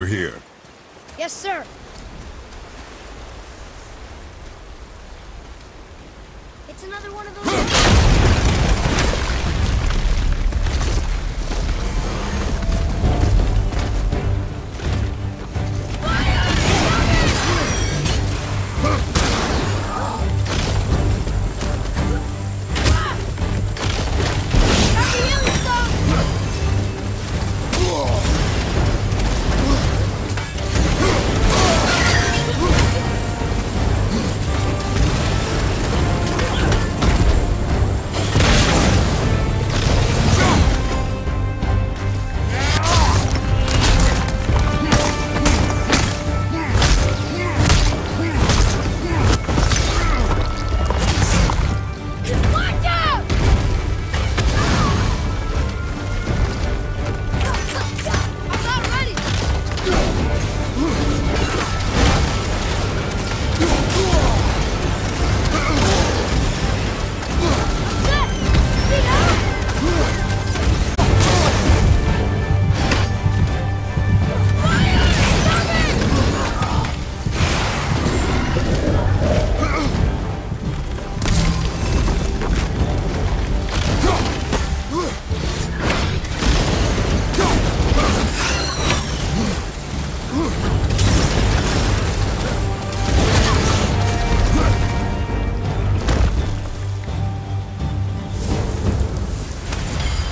We're here. Yes, sir. It's another one of those.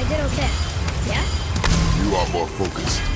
Did okay. Yeah? You are more focused.